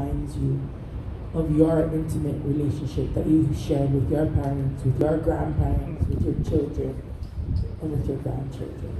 reminds you of your intimate relationship that you shared with your parents, with your grandparents, with your children, and with your grandchildren.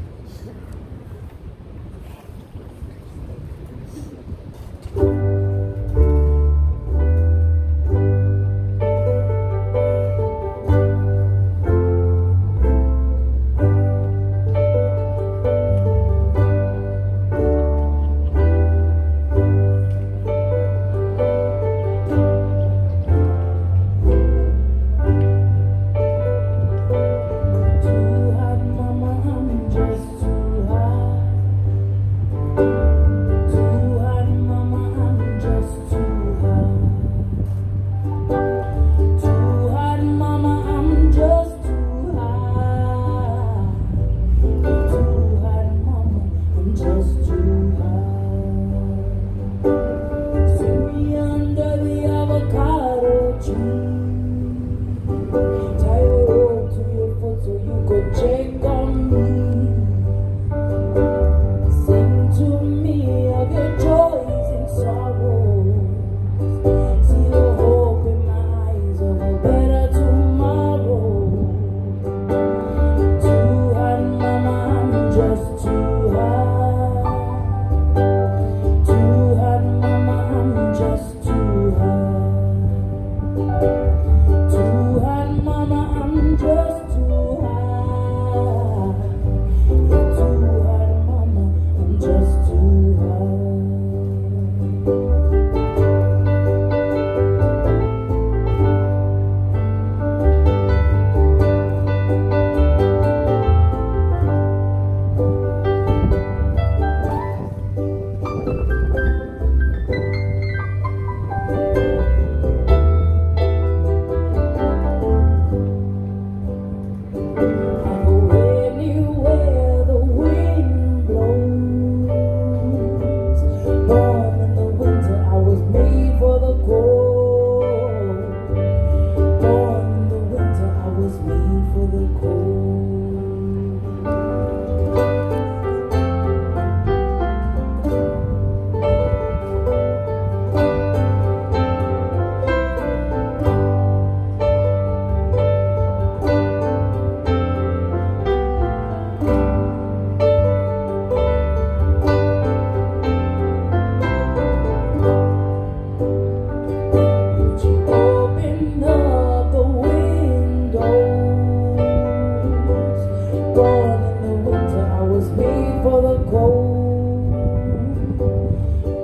born in the winter, I was made for the cold.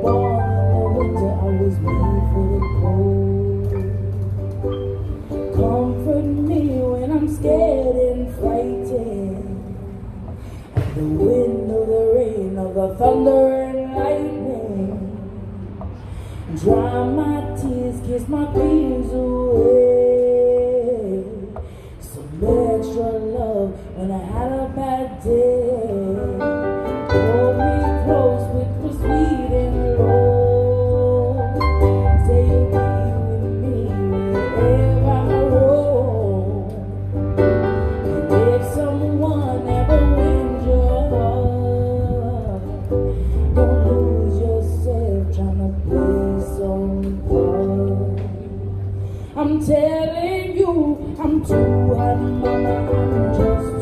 Born in the winter, I was made for the cold. Comfort me when I'm scared and frightened. The wind or the rain or the thunder and lightning. Dry my tears, kiss my dreams away. Some extra when I had a bad day. I'm telling you, I'm too hot, mama, I'm just